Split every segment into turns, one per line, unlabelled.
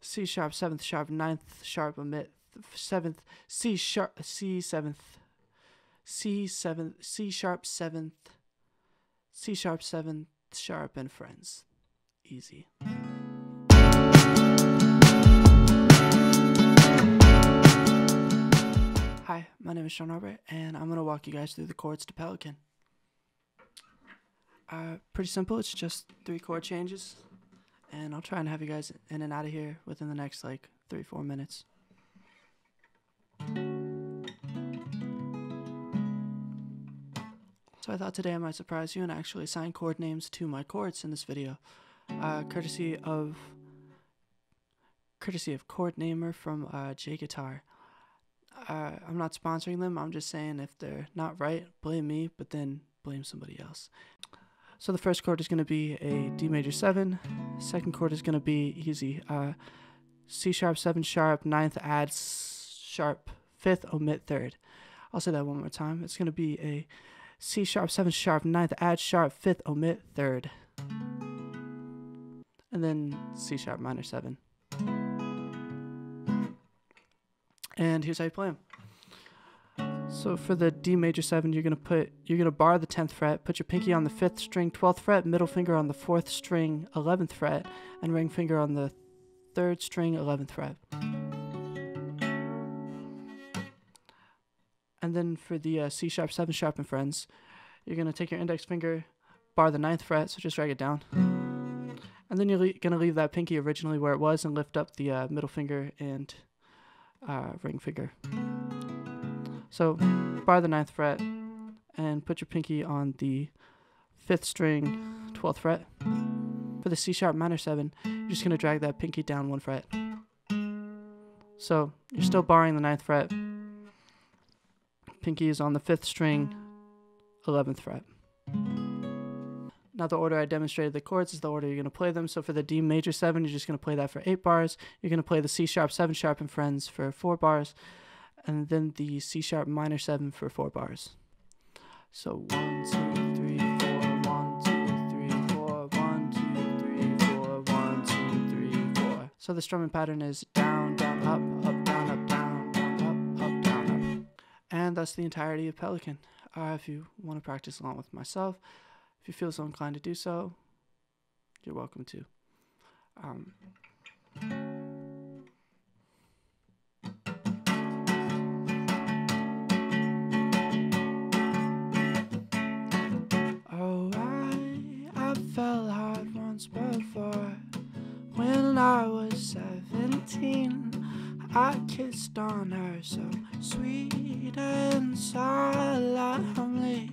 C sharp seventh sharp ninth sharp omit seventh C sharp C seventh C seventh C sharp seventh C sharp seventh sharp and friends. Easy. Hi, my name is John-Robert, and I'm gonna walk you guys through the chords to Pelican. Uh, pretty simple. It's just three chord changes, and I'll try and have you guys in and out of here within the next like three, four minutes. So I thought today I might surprise you and actually assign chord names to my chords in this video, uh, courtesy of courtesy of chord namer from uh, JGuitar uh, I'm not sponsoring them. I'm just saying if they're not right, blame me, but then blame somebody else. So the first chord is going to be a D major 7. Second chord is going to be easy. Uh, C sharp, 7 sharp, ninth add sharp, fifth omit third. I'll say that one more time. It's going to be a C sharp, 7 sharp, ninth add sharp, fifth omit third. And then C sharp minor 7. And here's how you play them. So for the D major seven, you're gonna put you're gonna bar the tenth fret, put your pinky on the fifth string, twelfth fret, middle finger on the fourth string, eleventh fret, and ring finger on the third string, eleventh fret. And then for the uh, C sharp seven sharp and friends, you're gonna take your index finger, bar the ninth fret, so just drag it down, and then you're le gonna leave that pinky originally where it was and lift up the uh, middle finger and uh, ring finger. So bar the ninth fret and put your pinky on the fifth string, 12th fret. For the C sharp minor 7, you're just going to drag that pinky down one fret. So you're still barring the ninth fret. Pinky is on the fifth string, 11th fret. Now the order I demonstrated the chords is the order you're going to play them. So for the D major 7, you're just going to play that for 8 bars. You're going to play the C sharp 7 sharp and friends for 4 bars. And then the C sharp minor 7 for 4 bars. So 1, 2, 3, 4, 1, 2, 3, 4, 1, 2, 3, 4, 1, 2, 3, 4. So the strumming pattern is down, down, up, up, down, up, down, down, up, up, down, up. And that's the entirety of Pelican. Uh, if you want to practice along with myself, if you feel so inclined to do so, you're welcome to. Um, once before when I was 17. I kissed on her so sweet and solemnly.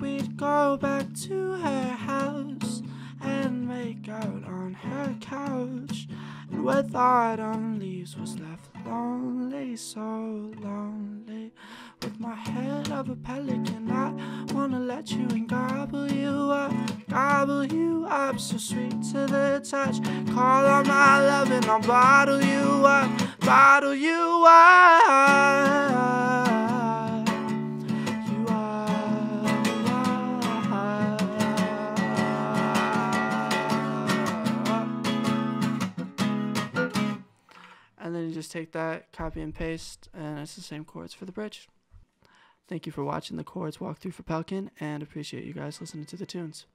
We'd go back to her house and make out on her couch. And with autumn leaves was left lonely, so lonely. With my head of a pelican, I wanna let you and gobble you up, gobble you up, so sweet to the touch. Call on my love and I'll bottle you up, bottle you up. Just take that, copy and paste, and it's the same chords for the bridge. Thank you for watching the chords walkthrough for Pelican, and appreciate you guys listening to the tunes.